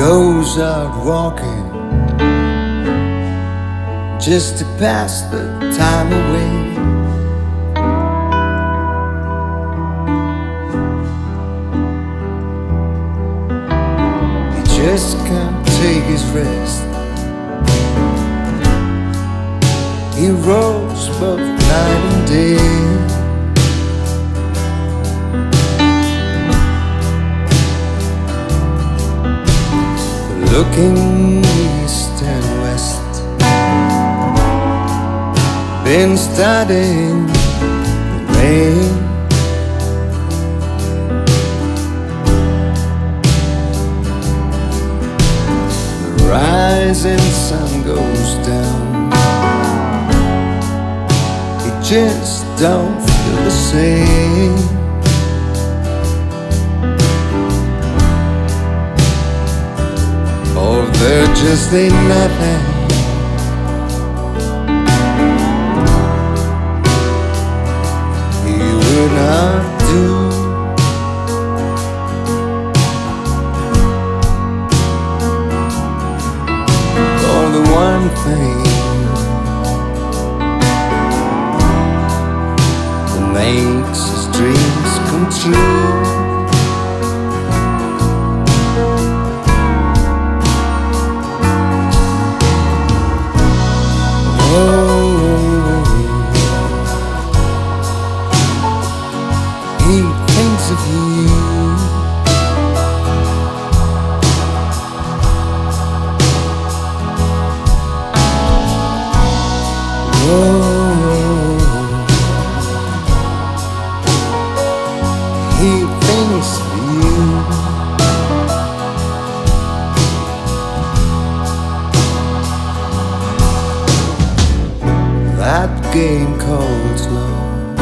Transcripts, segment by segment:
goes out walking just to pass the time away. He just can't take his rest. He rows both night and day. Looking east and west. Been studying the rain. The rising sun goes down. It just don't feel the same. There just ain't nothing he would not do. For the one thing that makes his dreams come true. Oh, he thinks you. That game called love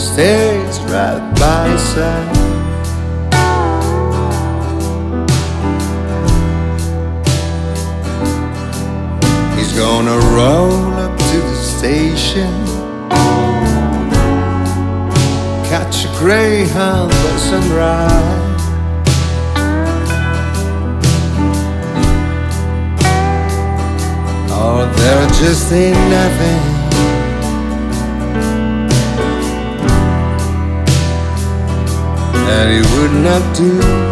stays right by side. Gonna roll up to the station, catch a greyhound bus oh, and ride. Oh, there just ain't nothing that he would not do.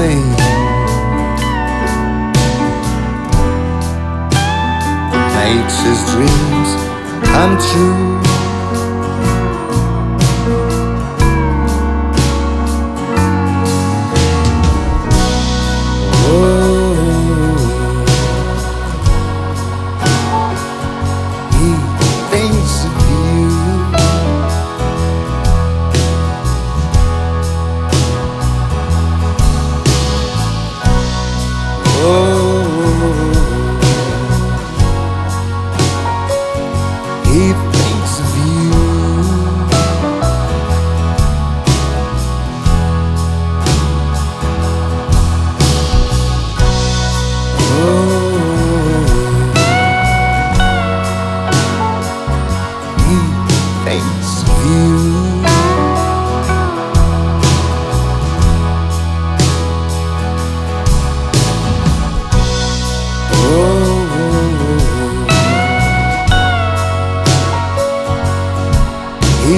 Thing makes his dreams come true.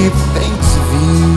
deep thing to view.